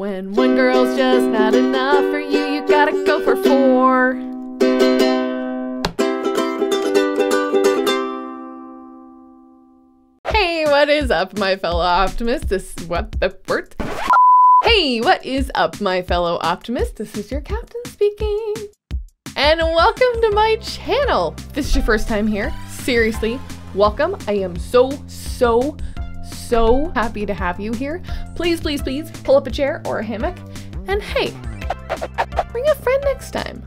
When one girl's just not enough for you, you gotta go for four. Hey, what is up, my fellow optimists? This is what the word. Hey, what is up, my fellow optimist? This is your captain speaking. And welcome to my channel. If this is your first time here. Seriously, welcome. I am so, so, so happy to have you here. Please, please, please pull up a chair or a hammock. And hey, bring a friend next time.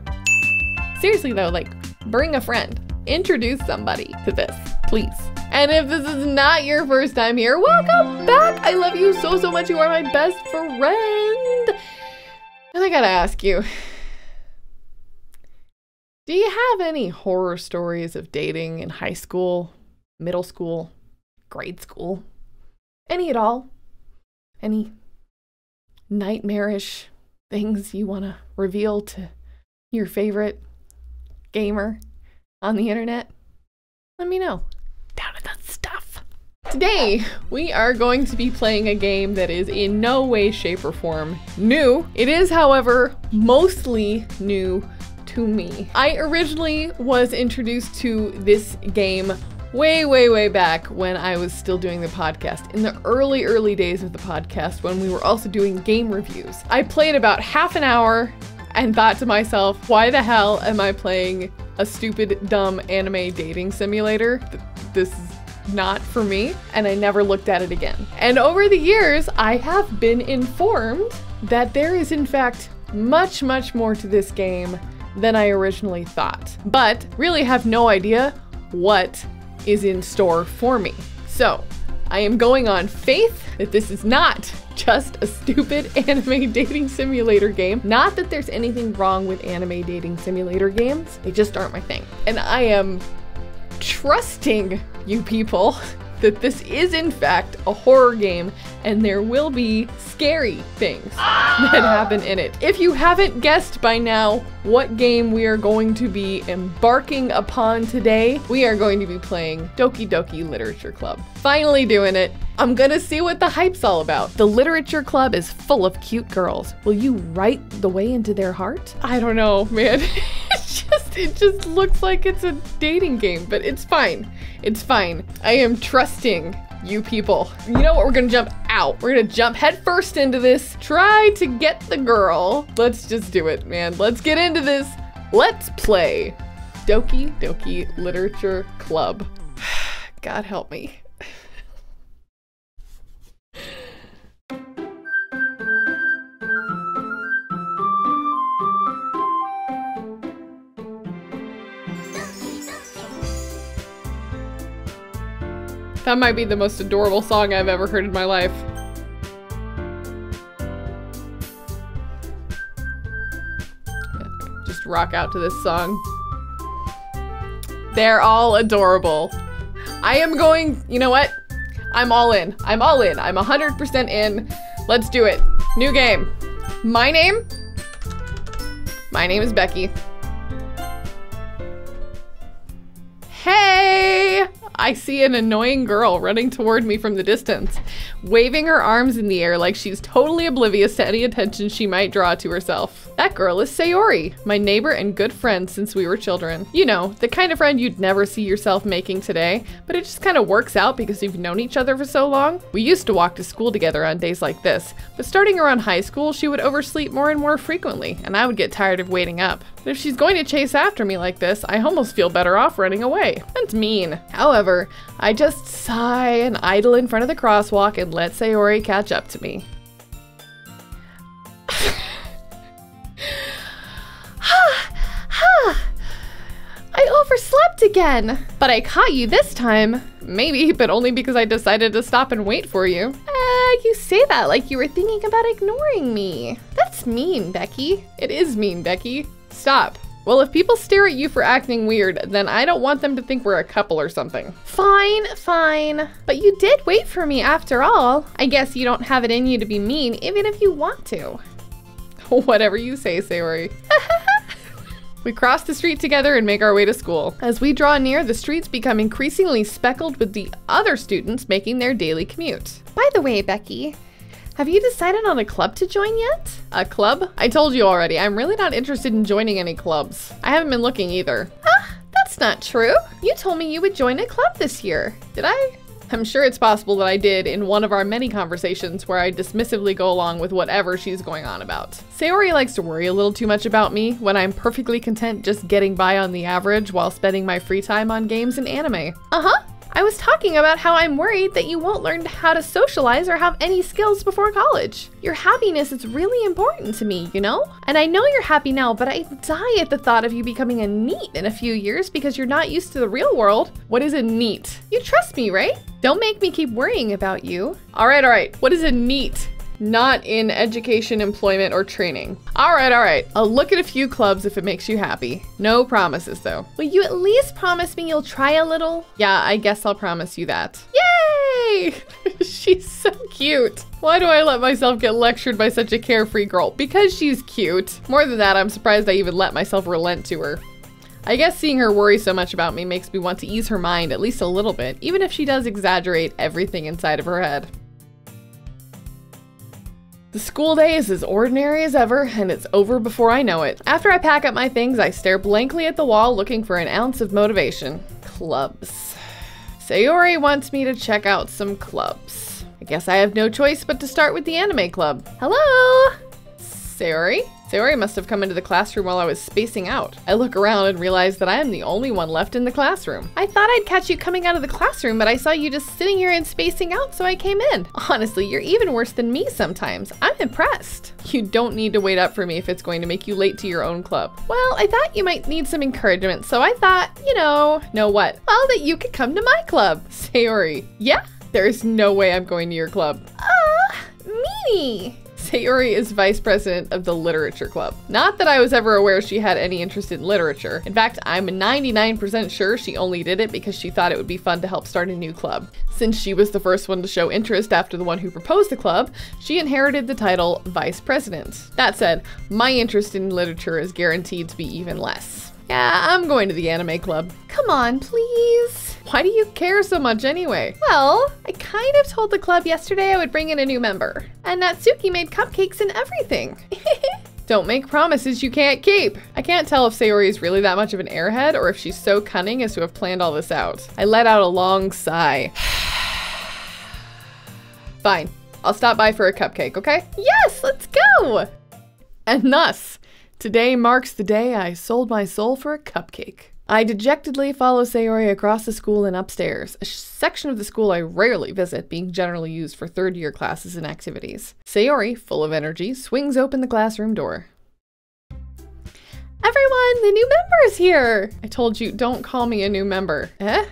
Seriously though, like, bring a friend. Introduce somebody to this, please. And if this is not your first time here, welcome back. I love you so, so much. You are my best friend. And I gotta ask you, do you have any horror stories of dating in high school, middle school, grade school? Any at all? Any nightmarish things you want to reveal to your favorite gamer on the internet? Let me know down in the stuff. Today, we are going to be playing a game that is in no way, shape, or form new. It is, however, mostly new to me. I originally was introduced to this game way, way, way back when I was still doing the podcast. In the early, early days of the podcast, when we were also doing game reviews. I played about half an hour and thought to myself, why the hell am I playing a stupid, dumb anime dating simulator? This is not for me. And I never looked at it again. And over the years, I have been informed that there is, in fact, much, much more to this game than I originally thought, but really have no idea what is in store for me. So, I am going on faith that this is not just a stupid anime dating simulator game. Not that there's anything wrong with anime dating simulator games, they just aren't my thing. And I am trusting you people that this is in fact a horror game and there will be scary things that ah! happen in it. If you haven't guessed by now what game we are going to be embarking upon today, we are going to be playing Doki Doki Literature Club. Finally doing it. I'm gonna see what the hype's all about. The Literature Club is full of cute girls. Will you write the way into their heart? I don't know, man. it just it just looks like it's a dating game, but it's fine. It's fine. I am trusting you people. You know what? We're gonna jump out. We're gonna jump headfirst into this. Try to get the girl. Let's just do it, man. Let's get into this. Let's play Doki Doki Literature Club. God help me. That might be the most adorable song I've ever heard in my life. Just rock out to this song. They're all adorable. I am going, you know what? I'm all in. I'm all in. I'm 100% in. Let's do it. New game. My name? My name is Becky. Hey! I see an annoying girl running toward me from the distance, waving her arms in the air like she's totally oblivious to any attention she might draw to herself. That girl is Sayori, my neighbor and good friend since we were children. You know, the kind of friend you'd never see yourself making today, but it just kind of works out because you've known each other for so long. We used to walk to school together on days like this, but starting around high school, she would oversleep more and more frequently, and I would get tired of waiting up. But if she's going to chase after me like this, I almost feel better off running away. That's mean. However, I just sigh and idle in front of the crosswalk and let Sayori catch up to me. Ha! Ha! I overslept again! But I caught you this time. Maybe, but only because I decided to stop and wait for you. Uh, you say that like you were thinking about ignoring me. That's mean, Becky. It is mean, Becky. Stop. Well, if people stare at you for acting weird, then I don't want them to think we're a couple or something. Fine, fine. But you did wait for me after all. I guess you don't have it in you to be mean, even if you want to. Whatever you say, Sayori. We cross the street together and make our way to school. As we draw near, the streets become increasingly speckled with the other students making their daily commute. By the way, Becky, Have you decided on a club to join yet? A club? I told you already, I'm really not interested in joining any clubs. I haven't been looking either. Ah, that's not true. You told me you would join a club this year. Did I? I'm sure it's possible that I did in one of our many conversations where I dismissively go along with whatever she's going on about. Sayori likes to worry a little too much about me when I'm perfectly content just getting by on the average while spending my free time on games and anime. Uh-huh. I was talking about how I'm worried that you won't learn how to socialize or have any skills before college. Your happiness is really important to me, you know? And I know you're happy now, but I die at the thought of you becoming a NEET in a few years because you're not used to the real world. What is a NEET? You trust me, right? Don't make me keep worrying about you. All right, all right. What is a NEET? Not in education, employment, or training. All right, all right. I'll look at a few clubs if it makes you happy. No promises, though. Will you at least promise me you'll try a little? Yeah, I guess I'll promise you that. Yay! she's so cute. Why do I let myself get lectured by such a carefree girl? Because she's cute. More than that, I'm surprised I even let myself relent to her. I guess seeing her worry so much about me makes me want to ease her mind at least a little bit, even if she does exaggerate everything inside of her head. The school day is as ordinary as ever, and it's over before I know it. After I pack up my things, I stare blankly at the wall looking for an ounce of motivation. Clubs. Sayori wants me to check out some clubs. I guess I have no choice but to start with the anime club. Hello? Sayori? Sayori must have come into the classroom while I was spacing out. I look around and realize that I am the only one left in the classroom. I thought I'd catch you coming out of the classroom, but I saw you just sitting here and spacing out, so I came in. Honestly, you're even worse than me sometimes. I'm impressed. You don't need to wait up for me if it's going to make you late to your own club. Well, I thought you might need some encouragement, so I thought, you know, know what? Well, that you could come to my club. Sayori, yeah? There's no way I'm going to your club. Ah, uh, Mimi. Sayori is vice president of the literature club. Not that I was ever aware she had any interest in literature. In fact, I'm 99% sure she only did it because she thought it would be fun to help start a new club. Since she was the first one to show interest after the one who proposed the club, she inherited the title vice president. That said, my interest in literature is guaranteed to be even less. Yeah, I'm going to the anime club. Come on, please. Why do you care so much anyway? Well, I kind of told the club yesterday I would bring in a new member. And Natsuki made cupcakes and everything. Don't make promises you can't keep. I can't tell if Sayori is really that much of an airhead or if she's so cunning as to have planned all this out. I let out a long sigh. Fine. I'll stop by for a cupcake, okay? Yes, let's go! And thus, Today marks the day I sold my soul for a cupcake. I dejectedly follow Sayori across the school and upstairs, a section of the school I rarely visit, being generally used for third year classes and activities. Sayori, full of energy, swings open the classroom door. Everyone, the new member is here! I told you, don't call me a new member. Eh?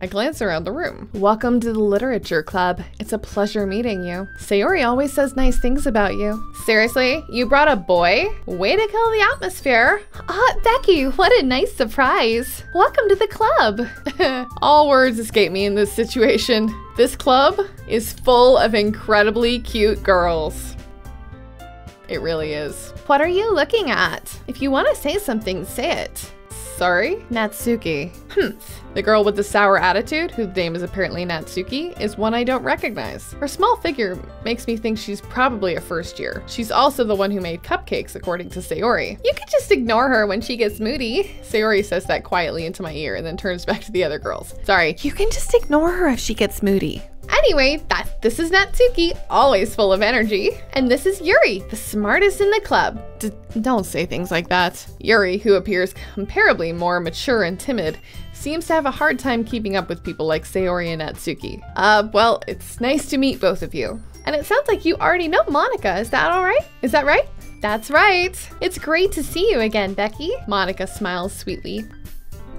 I glance around the room. Welcome to the Literature Club. It's a pleasure meeting you. Sayori always says nice things about you. Seriously? You brought a boy? Way to kill the atmosphere. Ah, Becky, what a nice surprise. Welcome to the club. All words escape me in this situation. This club is full of incredibly cute girls. It really is. What are you looking at? If you want to say something, say it. Sorry? Natsuki. Humph. The girl with the sour attitude, whose name is apparently Natsuki, is one I don't recognize. Her small figure makes me think she's probably a first year. She's also the one who made cupcakes, according to Sayori. You could just ignore her when she gets moody. Sayori says that quietly into my ear and then turns back to the other girls. Sorry. You can just ignore her if she gets moody. Anyway, this is Natsuki, always full of energy. And this is Yuri, the smartest in the club. D don't say things like that. Yuri, who appears comparably more mature and timid, seems to have a hard time keeping up with people like Sayori and Natsuki. Uh, well, it's nice to meet both of you. And it sounds like you already know Monika, is that alright? Is that right? That's right. It's great to see you again, Becky. Monika smiles sweetly.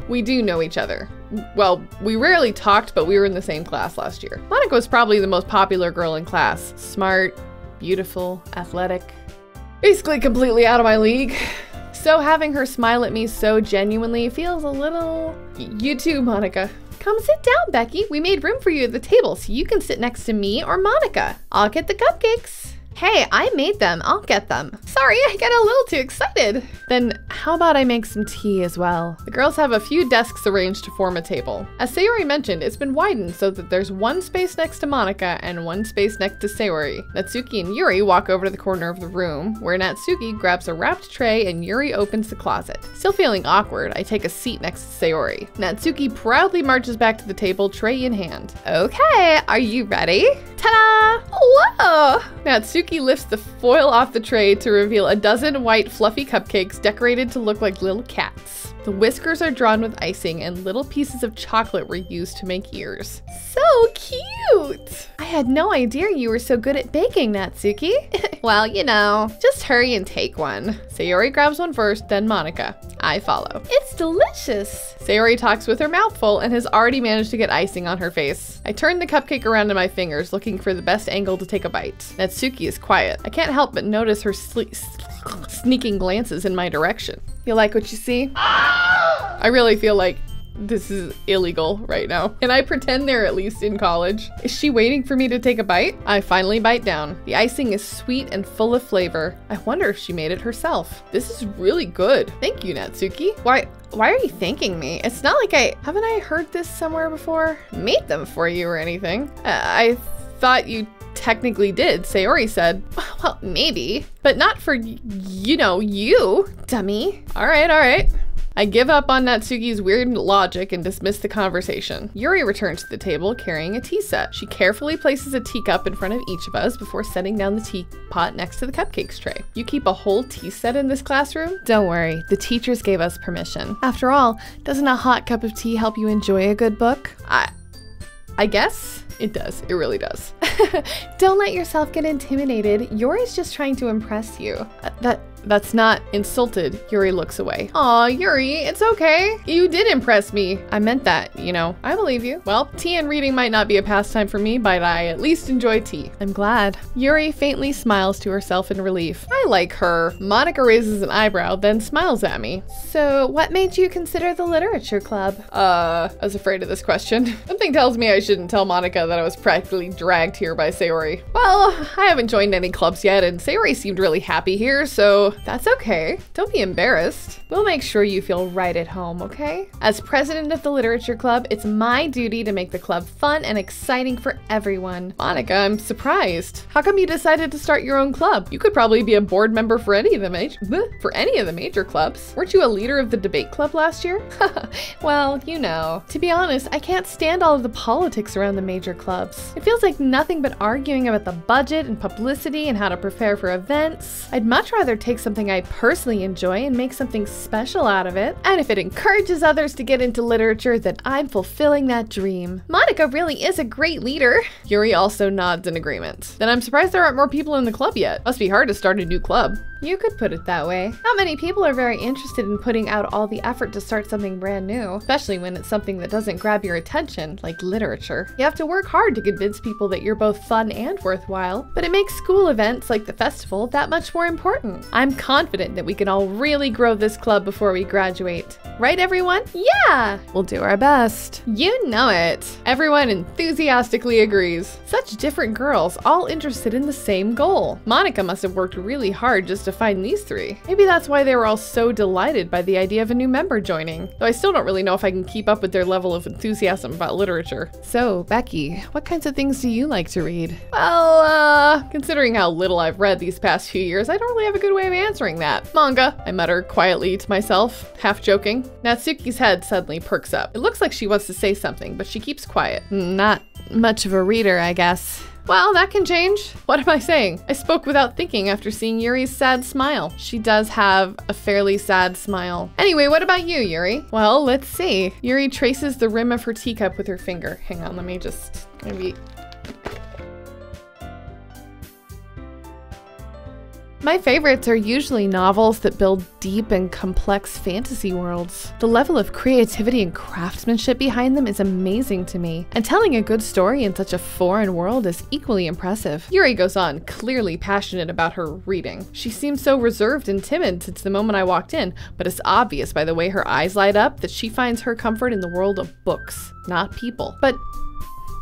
We do know each other. Well, we rarely talked, but we were in the same class last year. Monika was probably the most popular girl in class. Smart, beautiful, athletic. Basically completely out of my league. So having her smile at me so genuinely feels a little... You too, Monika. Come sit down, Becky. We made room for you at the table so you can sit next to me or Monika. I'll get the cupcakes. Hey, I made them. I'll get them. Sorry, I get a little too excited. Then how about I make some tea as well? The girls have a few desks arranged to form a table. As Sayori mentioned, it's been widened so that there's one space next to Monika and one space next to Sayori. Natsuki and Yuri walk over to the corner of the room, where Natsuki grabs a wrapped tray and Yuri opens the closet. Still feeling awkward, I take a seat next to Sayori. Natsuki proudly marches back to the table, tray in hand. Okay, are you ready? Ta-da! Whoa! Natsuki lifts the foil off the tray to reveal a dozen white fluffy cupcakes decorated to look like little cats. The whiskers are drawn with icing and little pieces of chocolate were used to make ears. So cute! I had no idea you were so good at baking, Natsuki. well, you know, just hurry and take one. Sayori grabs one first, then Monika. I follow. It's delicious. Sayori talks with her mouth full and has already managed to get icing on her face. I turn the cupcake around in my fingers, looking for the best angle to take a bite. Natsuki is quiet. I can't help but notice her sneaking glances in my direction. You like what you see? I really feel like this is illegal right now. Can I pretend they're at least in college? Is she waiting for me to take a bite? I finally bite down. The icing is sweet and full of flavor. I wonder if she made it herself. This is really good. Thank you, Natsuki. Why, why are you thanking me? It's not like I, haven't I heard this somewhere before? Made them for you or anything. Uh, I thought you technically did, Sayori said. Well, maybe, but not for, you know, you, dummy. All right, all right. I give up on Natsuki's weird logic and dismiss the conversation. Yuri returns to the table carrying a tea set. She carefully places a teacup in front of each of us before setting down the teapot next to the cupcakes tray. You keep a whole tea set in this classroom? Don't worry, the teachers gave us permission. After all, doesn't a hot cup of tea help you enjoy a good book? I I guess it does. It really does. Don't let yourself get intimidated. Yuri's just trying to impress you. That that's not insulted. Yuri looks away. Aw, Yuri, it's okay. You did impress me. I meant that, you know. I believe you. Well, tea and reading might not be a pastime for me, but I at least enjoy tea. I'm glad. Yuri faintly smiles to herself in relief. I like her. Monika raises an eyebrow, then smiles at me. So, what made you consider the literature club? Uh, I was afraid of this question. Something tells me I shouldn't tell Monika that I was practically dragged here by Sayori. Well, I haven't joined any clubs yet, and Sayori seemed really happy here, so that's okay. Don't be embarrassed. We'll make sure you feel right at home, okay? As president of the Literature Club, it's my duty to make the club fun and exciting for everyone. Monika, I'm surprised. How come you decided to start your own club? You could probably be a board member for any of the major for any of the major clubs. Weren't you a leader of the debate club last year? well, you know. To be honest, I can't stand all of the politics around the major clubs. It feels like nothing but arguing about the budget and publicity and how to prepare for events. I'd much rather take take something I personally enjoy and make something special out of it. And if it encourages others to get into literature, then I'm fulfilling that dream. Monika really is a great leader. Yuri also nods in agreement. Then I'm surprised there aren't more people in the club yet. Must be hard to start a new club. You could put it that way. Not many people are very interested in putting out all the effort to start something brand new, especially when it's something that doesn't grab your attention, like literature. You have to work hard to convince people that you're both fun and worthwhile, but it makes school events like the festival that much more important. I'm confident that we can all really grow this club before we graduate. Right, everyone? Yeah! We'll do our best. You know it. Everyone enthusiastically agrees. Such different girls, all interested in the same goal. Monika must have worked really hard just to find these three. Maybe that's why they were all so delighted by the idea of a new member joining, though I still don't really know if I can keep up with their level of enthusiasm about literature. So, Becky, what kinds of things do you like to read? Well, uh, considering how little I've read these past few years, I don't really have a good way of answering that. Manga, I mutter quietly to myself, half joking. Natsuki's head suddenly perks up. It looks like she wants to say something, but she keeps quiet. Not much of a reader, I guess. Well, that can change. What am I saying? I spoke without thinking after seeing Yuri's sad smile. She does have a fairly sad smile. Anyway, what about you, Yuri? Well, let's see. Yuri traces the rim of her teacup with her finger. Hang on, let me just maybe My favorites are usually novels that build deep and complex fantasy worlds. The level of creativity and craftsmanship behind them is amazing to me, and telling a good story in such a foreign world is equally impressive. Yuri goes on, clearly passionate about her reading. She seems so reserved and timid since the moment I walked in, but it's obvious by the way her eyes light up that she finds her comfort in the world of books, not people. But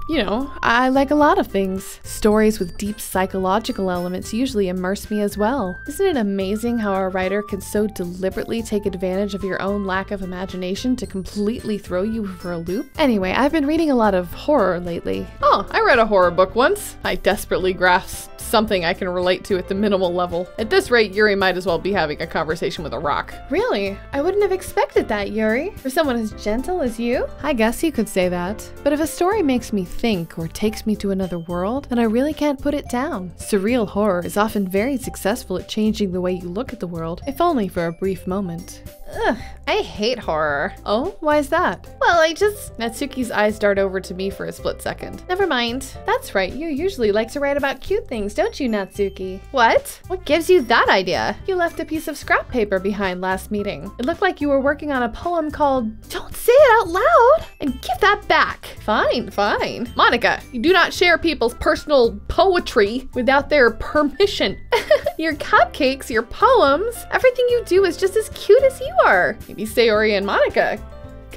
you know, I like a lot of things. Stories with deep psychological elements usually immerse me as well. Isn't it amazing how a writer can so deliberately take advantage of your own lack of imagination to completely throw you for a loop? Anyway, I've been reading a lot of horror lately. Oh, I read a horror book once. I desperately grasped something I can relate to at the minimal level. At this rate, Yuri might as well be having a conversation with a rock. Really? I wouldn't have expected that, Yuri. For someone as gentle as you? I guess you could say that. But if a story makes me think or takes me to another world, then I really can't put it down. Surreal horror is often very successful at changing the way you look at the world, if only for a brief moment. Ugh, I hate horror. Oh, why is that? Well, I just. Natsuki's eyes dart over to me for a split second. Never mind. That's right, you usually like to write about cute things, don't you, Natsuki? What? What gives you that idea? You left a piece of scrap paper behind last meeting. It looked like you were working on a poem called Don't Say It Out Loud! And give that back! Fine, fine. Monika, you do not share people's personal poetry without their permission. your cupcakes, your poems, everything you do is just as cute as you are. Maybe Sayori and Monika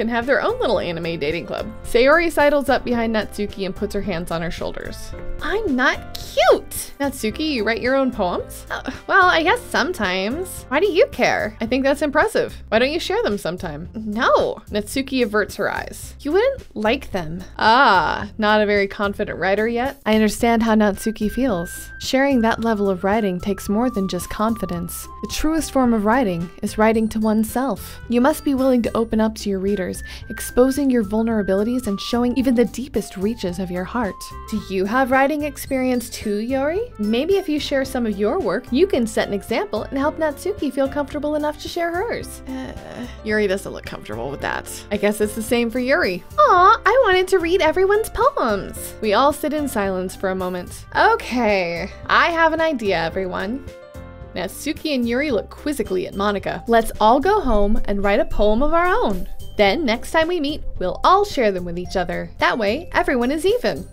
can have their own little anime dating club. Sayori sidles up behind Natsuki and puts her hands on her shoulders. I'm not cute! Natsuki, you write your own poems? Uh, well, I guess sometimes. Why do you care? I think that's impressive. Why don't you share them sometime? No. Natsuki averts her eyes. You wouldn't like them. Ah, not a very confident writer yet? I understand how Natsuki feels. Sharing that level of writing takes more than just confidence. The truest form of writing is writing to oneself. You must be willing to open up to your readers readers, exposing your vulnerabilities and showing even the deepest reaches of your heart. Do you have writing experience too, Yuri? Maybe if you share some of your work, you can set an example and help Natsuki feel comfortable enough to share hers. Uh, Yuri doesn't look comfortable with that. I guess it's the same for Yuri. Aw, I wanted to read everyone's poems. We all sit in silence for a moment. Okay, I have an idea, everyone. Natsuki and Yuri look quizzically at Monika. Let's all go home and write a poem of our own. Then, next time we meet, we'll all share them with each other. That way, everyone is even.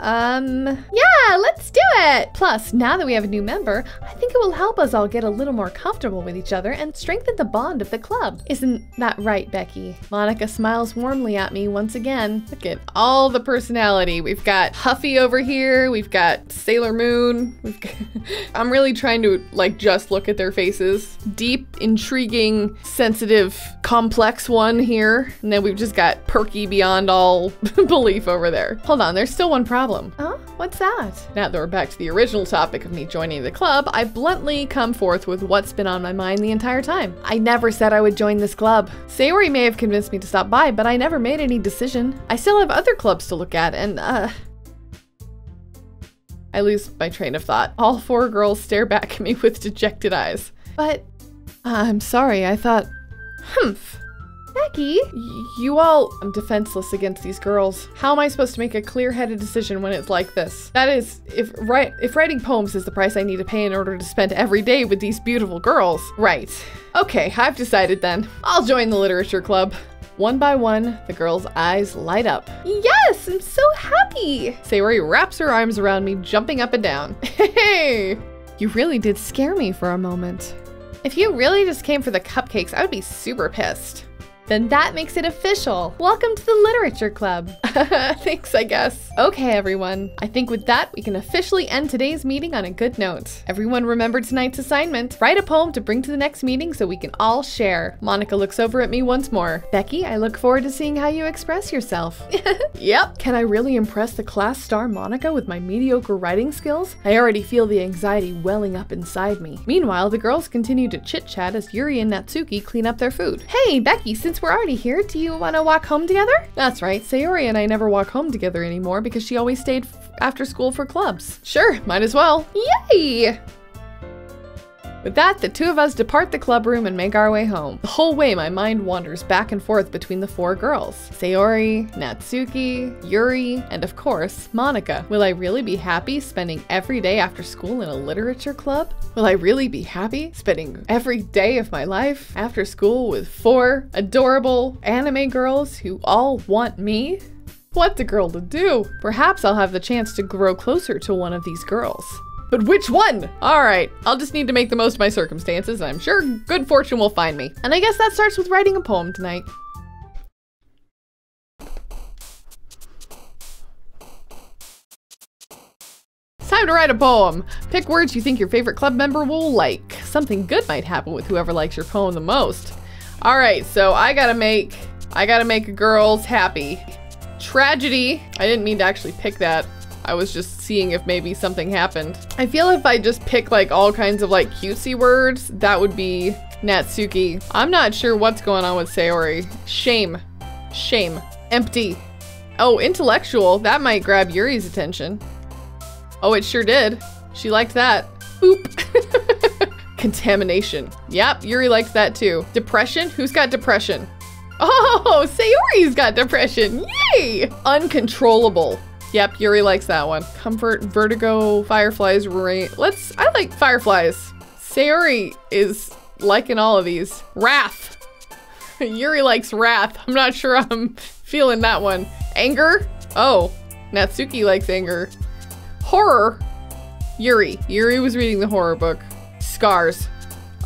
Um, yeah, let's do it! Plus, now that we have a new member, I think it will help us all get a little more comfortable with each other and strengthen the bond of the club. Isn't that right, Becky? Monika smiles warmly at me once again. Look at all the personality. We've got Huffy over here, we've got Sailor Moon. Got I'm really trying to like just look at their faces. Deep, intriguing, sensitive, complex one here and then we've just got perky beyond all belief over there. Hold on, there's still one problem. Huh? What's that? Now that we're back to the original topic of me joining the club, I bluntly come forth with what's been on my mind the entire time. I never said I would join this club. Sayori may have convinced me to stop by, but I never made any decision. I still have other clubs to look at, and, uh... I lose my train of thought. All four girls stare back at me with dejected eyes. But, uh, I'm sorry, I thought, humph. Becky? you all- I'm defenseless against these girls. How am I supposed to make a clear-headed decision when it's like this? That is, if, if writing poems is the price I need to pay in order to spend every day with these beautiful girls. Right. Okay, I've decided then. I'll join the literature club. One by one, the girl's eyes light up. Yes, I'm so happy! Sayori wraps her arms around me, jumping up and down. Hey! You really did scare me for a moment. If you really just came for the cupcakes, I would be super pissed. Then that makes it official. Welcome to the Literature Club. Thanks, I guess. Okay, everyone. I think with that, we can officially end today's meeting on a good note. Everyone remember tonight's assignment. Write a poem to bring to the next meeting so we can all share. Monika looks over at me once more. Becky, I look forward to seeing how you express yourself. yep. Can I really impress the class star Monika with my mediocre writing skills? I already feel the anxiety welling up inside me. Meanwhile, the girls continue to chit-chat as Yuri and Natsuki clean up their food. Hey, Becky, since we're already here, do you want to walk home together? That's right, Sayori and I never walk home together anymore because she always stayed after school for clubs. Sure, might as well. Yay! With that, the two of us depart the club room and make our way home. The whole way, my mind wanders back and forth between the four girls Sayori, Natsuki, Yuri, and of course, Monika. Will I really be happy spending every day after school in a literature club? Will I really be happy spending every day of my life after school with four adorable anime girls who all want me? What the girl to do? Perhaps I'll have the chance to grow closer to one of these girls. But which one? All right, I'll just need to make the most of my circumstances, and I'm sure good fortune will find me. And I guess that starts with writing a poem tonight. Time to write a poem. Pick words you think your favorite club member will like. Something good might happen with whoever likes your poem the most. All right, so I gotta make, I gotta make a girls happy. Tragedy. I didn't mean to actually pick that. I was just seeing if maybe something happened. I feel if I just pick like all kinds of like cutesy words, that would be Natsuki. I'm not sure what's going on with Sayori. Shame. Shame. Empty. Oh, intellectual. That might grab Yuri's attention. Oh, it sure did. She liked that. Boop. Contamination. Yep, Yuri likes that too. Depression? Who's got depression? Oh, Sayori's got depression. Yay! Uncontrollable. Yep, Yuri likes that one. Comfort, vertigo, fireflies, rain. Let's, I like fireflies. Sayori is liking all of these. Wrath. Yuri likes wrath. I'm not sure I'm feeling that one. Anger? Oh, Natsuki likes anger. Horror? Yuri. Yuri was reading the horror book. Scars.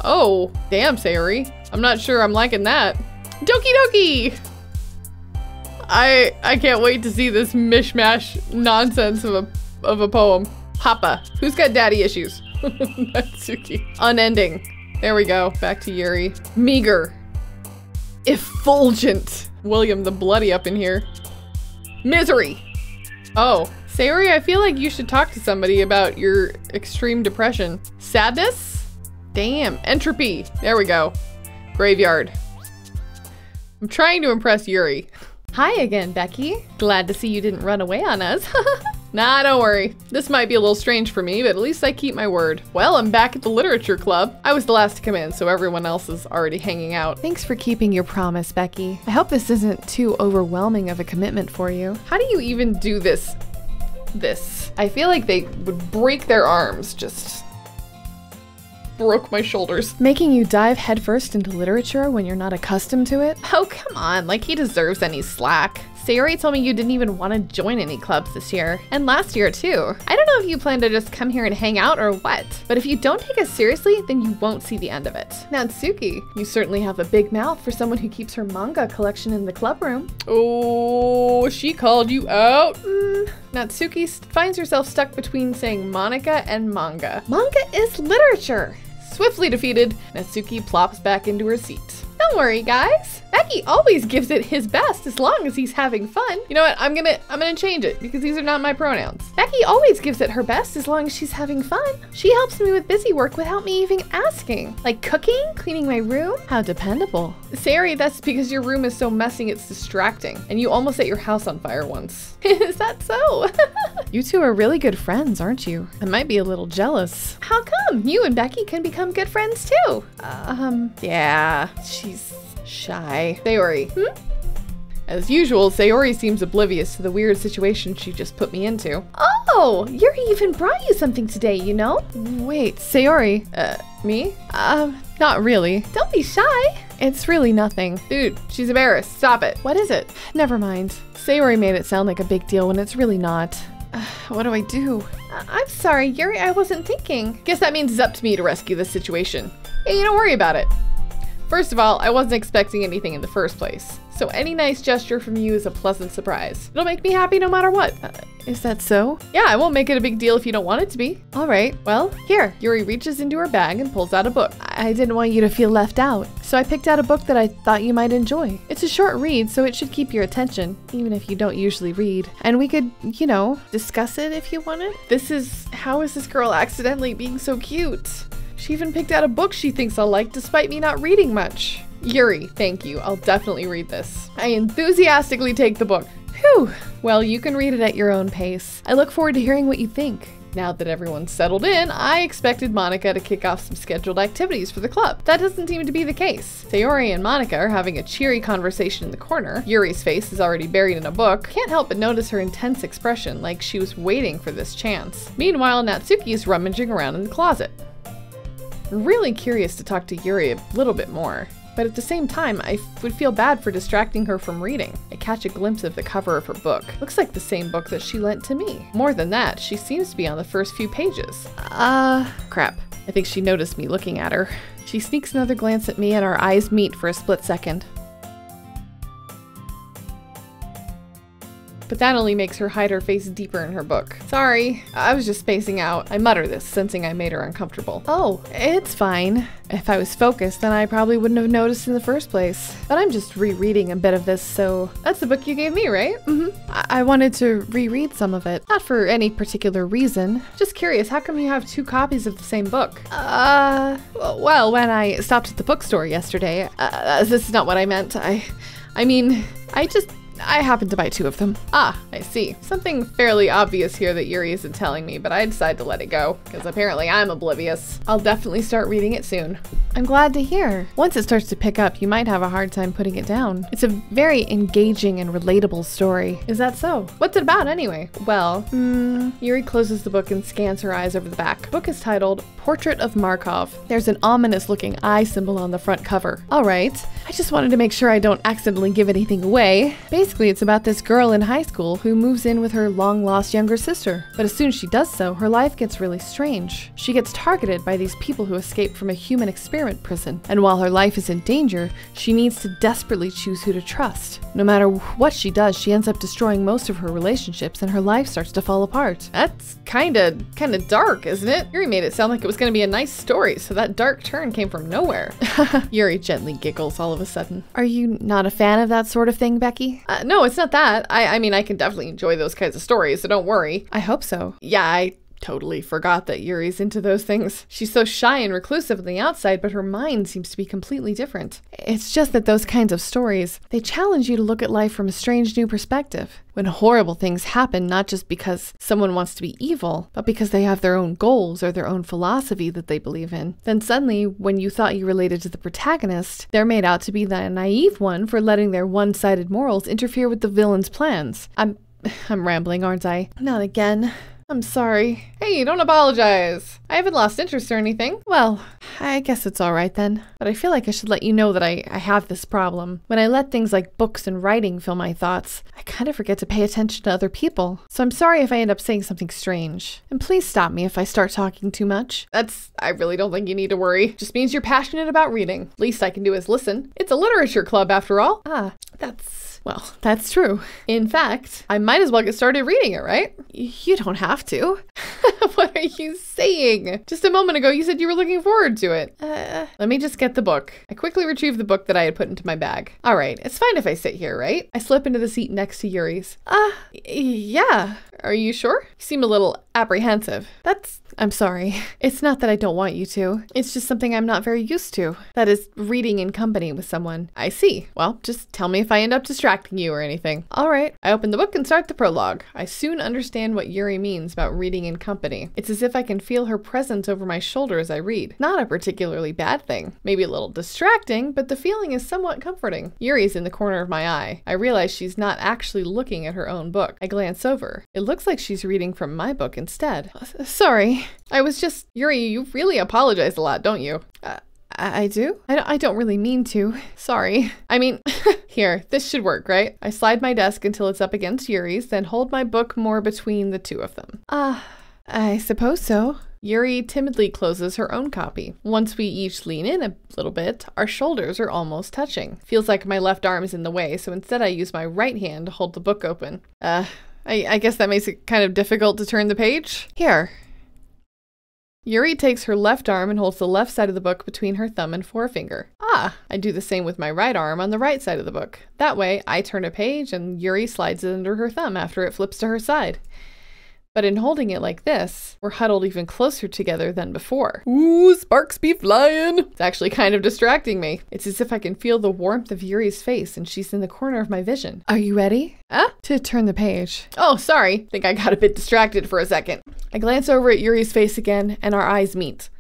Oh, damn, Sayori. I'm not sure I'm liking that. Doki Doki! I I can't wait to see this mishmash nonsense of a of a poem. Papa. Who's got daddy issues? Natsuki. Unending. There we go. Back to Yuri. Meager. Effulgent. William the Bloody up in here. Misery. Oh. Sayori, I feel like you should talk to somebody about your extreme depression. Sadness? Damn. Entropy. There we go. Graveyard. I'm trying to impress Yuri. Hi again, Becky. Glad to see you didn't run away on us. nah, don't worry. This might be a little strange for me, but at least I keep my word. Well, I'm back at the literature club. I was the last to come in, so everyone else is already hanging out. Thanks for keeping your promise, Becky. I hope this isn't too overwhelming of a commitment for you. How do you even do this? This. I feel like they would break their arms just broke my shoulders. Making you dive headfirst into literature when you're not accustomed to it? Oh, come on, like he deserves any slack. Sayori told me you didn't even want to join any clubs this year, and last year too. I don't know if you plan to just come here and hang out or what, but if you don't take us seriously, then you won't see the end of it. Natsuki, you certainly have a big mouth for someone who keeps her manga collection in the club room. Oh, she called you out? Mm. Natsuki finds herself stuck between saying Monika and manga. Manga is literature. Swiftly defeated, Natsuki plops back into her seat. Don't worry, guys. Becky always gives it his best as long as he's having fun. You know what? I'm gonna I'm gonna change it because these are not my pronouns. Becky always gives it her best as long as she's having fun. She helps me with busy work without me even asking. Like cooking, cleaning my room. How dependable. Sari, that's because your room is so messy it's distracting. And you almost set your house on fire once. is that so? you two are really good friends, aren't you? I might be a little jealous. How come? You and Becky can become good friends too. Um, yeah, she's shy. Sayori. Hmm? As usual, Sayori seems oblivious to the weird situation she just put me into. Oh, Yuri even brought you something today, you know? Wait, Sayori. Uh, me? Um, not really. Don't be shy. It's really nothing. Dude, she's embarrassed. Stop it. What is it? Never mind. Sayori made it sound like a big deal when it's really not. What do I do? I'm sorry, Yuri, I wasn't thinking. Guess that means it's up to me to rescue this situation. Hey, you don't worry about it. First of all, I wasn't expecting anything in the first place, so any nice gesture from you is a pleasant surprise. It'll make me happy no matter what. Uh, is that so? Yeah, I won't make it a big deal if you don't want it to be. All right, well, here. Yuri reaches into her bag and pulls out a book. I didn't want you to feel left out, so I picked out a book that I thought you might enjoy. It's a short read, so it should keep your attention, even if you don't usually read. And we could, you know, discuss it if you wanted. This is, how is this girl accidentally being so cute? She even picked out a book she thinks I'll like despite me not reading much. Yuri, thank you. I'll definitely read this. I enthusiastically take the book. Whew. Well, you can read it at your own pace. I look forward to hearing what you think. Now that everyone's settled in, I expected Monika to kick off some scheduled activities for the club. That doesn't seem to be the case. Sayori and Monika are having a cheery conversation in the corner. Yuri's face is already buried in a book. Can't help but notice her intense expression, like she was waiting for this chance. Meanwhile, Natsuki is rummaging around in the closet. I'm really curious to talk to Yuri a little bit more, but at the same time, I would feel bad for distracting her from reading. I catch a glimpse of the cover of her book. Looks like the same book that she lent to me. More than that, she seems to be on the first few pages. Uh, crap. I think she noticed me looking at her. She sneaks another glance at me and our eyes meet for a split second. But that only makes her hide her face deeper in her book. Sorry, I was just spacing out. I mutter this, sensing I made her uncomfortable. Oh, it's fine. If I was focused, then I probably wouldn't have noticed in the first place. But I'm just rereading a bit of this, so That's the book you gave me, right? mm-hmm. I-, I wanted to reread some of it. Not for any particular reason. Just curious, how come you have two copies of the same book? Uh, well, when I stopped at the bookstore yesterday, uh, this is not what I meant. I, I mean, I just I happened to buy two of them. Ah, I see. Something fairly obvious here that Yuri isn't telling me, but I decide to let it go, because apparently I'm oblivious. I'll definitely start reading it soon. I'm glad to hear. Once it starts to pick up, you might have a hard time putting it down. It's a very engaging and relatable story. Is that so? What's it about anyway? Well, Hmm. Yuri closes the book and scans her eyes over the back. The book is titled Portrait of Markov. There's an ominous looking eye symbol on the front cover. Alright, I just wanted to make sure I don't accidentally give anything away. Basically, it's about this girl in high school who moves in with her long lost younger sister. But as soon as she does so, her life gets really strange. She gets targeted by these people who escape from a human experiment prison. And while her life is in danger, she needs to desperately choose who to trust. No matter what she does, she ends up destroying most of her relationships and her life starts to fall apart. That's kinda, kinda dark, isn't it? Yuri made it sound like it was gonna be a nice story, so that dark turn came from nowhere. Yuri gently giggles all of a sudden. Are you not a fan of that sort of thing, Becky? Uh, no, it's not that. I, I mean, I can definitely enjoy those kinds of stories, so don't worry. I hope so. Yeah, I totally forgot that Yuri's into those things. She's so shy and reclusive on the outside, but her mind seems to be completely different. It's just that those kinds of stories, they challenge you to look at life from a strange new perspective. When horrible things happen, not just because someone wants to be evil, but because they have their own goals or their own philosophy that they believe in, then suddenly, when you thought you related to the protagonist, they're made out to be the naive one for letting their one sided morals interfere with the villain's plans. I'm. I'm rambling, aren't I? Not again. I'm sorry. Hey, don't apologize. I haven't lost interest or anything. Well, I guess it's all right then. But I feel like I should let you know that I, I have this problem. When I let things like books and writing fill my thoughts, I kind of forget to pay attention to other people. So I'm sorry if I end up saying something strange. And please stop me if I start talking too much. That's, I really don't think you need to worry. Just means you're passionate about reading. Least I can do is listen. It's a literature club after all. Ah, That's, well, that's true. in fact, I might as well get started reading it, right? You don't have to. what are you saying? Just a moment ago, you said you were looking forward to it. Uh, Let me just get the book. I quickly retrieve the book that I had put into my bag. All right, it's fine if I sit here, right? I slip into the seat next to Yuri's. uh, yeah. Are you sure? You seem a little apprehensive. That's. I'm sorry. It's not that I don't want you to. It's just something I'm not very used to. That is, reading in company with someone. I see. Well, just tell me if I end up distracting you or anything. All right. I open the book and start the prologue. I soon understand what Yuri means about reading in company. It's as if I can feel her presence over my shoulder as I read. Not a particularly bad thing. Maybe a little distracting, but the feeling is somewhat comforting. Yuri's in the corner of my eye. I realize she's not actually looking at her own book. I glance over. It looks like she's reading from my book instead. Sorry. I was just. Yuri, you really apologize a lot, don't you? I, I do? I don't, I don't really mean to. Sorry. I mean, here, this should work, right? I slide my desk until it's up against Yuri's, then hold my book more between the two of them. Ah, I suppose so. Yuri timidly closes her own copy. Once we each lean in a little bit, our shoulders are almost touching. Feels like my left arm is in the way, so instead I use my right hand to hold the book open. Uh, I, I guess that makes it kind of difficult to turn the page. Here. Yuri takes her left arm and holds the left side of the book between her thumb and forefinger. Ah, I do the same with my right arm on the right side of the book. That way, I turn a page and Yuri slides it under her thumb after it flips to her side. But in holding it like this, we're huddled even closer together than before. Ooh, sparks be flying! It's actually kind of distracting me. It's as if I can feel the warmth of Yuri's face and she's in the corner of my vision. Are you ready? Ah? To turn the page. Oh, sorry. Think I got a bit distracted for a second. I glance over at Yuri's face again, and our eyes meet.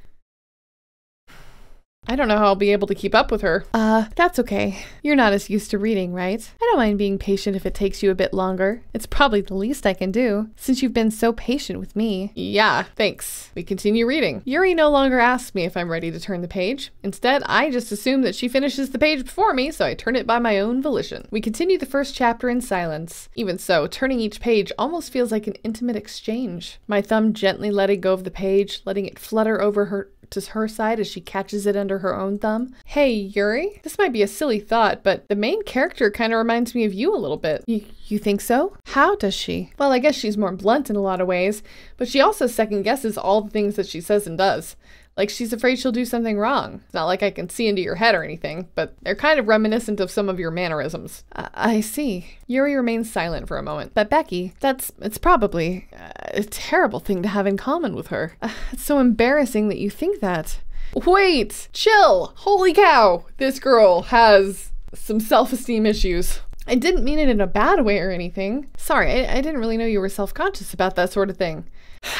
I don't know how I'll be able to keep up with her. Uh, that's okay. You're not as used to reading, right? I don't mind being patient if it takes you a bit longer. It's probably the least I can do, since you've been so patient with me. Yeah, thanks. We continue reading. Yuri no longer asks me if I'm ready to turn the page. Instead, I just assume that she finishes the page before me, so I turn it by my own volition. We continue the first chapter in silence. Even so, turning each page almost feels like an intimate exchange. My thumb gently letting go of the page, letting it flutter over her to her side as she catches it under under her own thumb. Hey, Yuri, this might be a silly thought, but the main character kind of reminds me of you a little bit. Y- you think so? How does she? Well, I guess she's more blunt in a lot of ways, but she also second guesses all the things that she says and does. Like she's afraid she'll do something wrong. It's not like I can see into your head or anything, but they're kind of reminiscent of some of your mannerisms. I, see. Yuri remains silent for a moment. But Becky, that's it's probably a terrible thing to have in common with her. Uh, it's so embarrassing that you think that. Wait, chill. Holy cow. This girl has some self-esteem issues. I didn't mean it in a bad way or anything. Sorry, I, I didn't really know you were self-conscious about that sort of thing.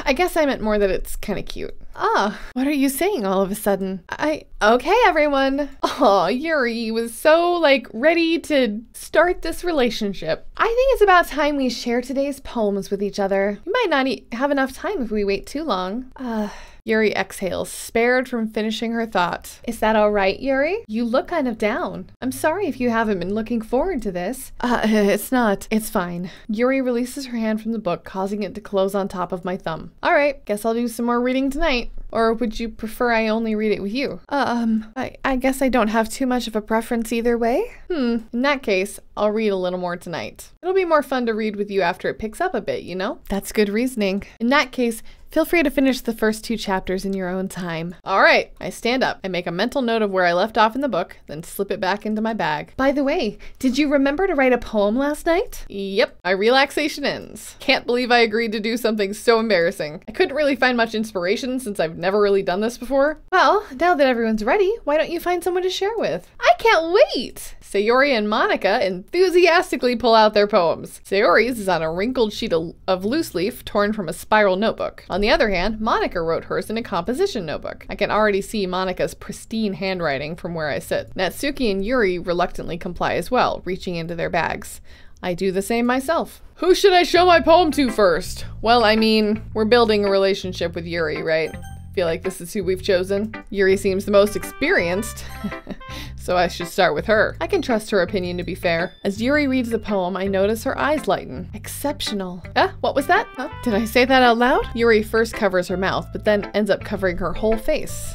I guess I meant more that it's kind of cute. Ah, what are you saying all of a sudden? I. Okay, everyone. Oh, Yuri was so, like, ready to start this relationship. I think it's about time we share today's poems with each other. We might not e- have enough time if we wait too long. Uh. Yuri exhales, spared from finishing her thought. Is that all right, Yuri? You look kind of down. I'm sorry if you haven't been looking forward to this. Uh, it's not. It's fine. Yuri releases her hand from the book, causing it to close on top of my thumb. All right, guess I'll do some more reading tonight. Or would you prefer I only read it with you? Um, I, I guess I don't have too much of a preference either way. Hmm, in that case, I'll read a little more tonight. It'll be more fun to read with you after it picks up a bit, you know? That's good reasoning. In that case, Feel free to finish the first two chapters in your own time. All right, I stand up. I make a mental note of where I left off in the book, then slip it back into my bag. By the way, did you remember to write a poem last night? Yep, my relaxation ends. Can't believe I agreed to do something so embarrassing. I couldn't really find much inspiration since I've never really done this before. Well, now that everyone's ready, why don't you find someone to share with? I can't wait! Sayori and Monika enthusiastically pull out their poems. Sayori's is on a wrinkled sheet of, loose leaf torn from a spiral notebook. On the other hand, Monika wrote hers in a composition notebook. I can already see Monika's pristine handwriting from where I sit. Natsuki and Yuri reluctantly comply as well, reaching into their bags. I do the same myself. Who should I show my poem to first? Well, I mean, we're building a relationship with Yuri, right? Feel like this is who we've chosen. Yuri seems the most experienced, so I should start with her. I can trust her opinion to be fair. As Yuri reads the poem, I notice her eyes lighten. Exceptional. Ah, what was that? Huh? Did I say that out loud? Yuri first covers her mouth, but then ends up covering her whole face.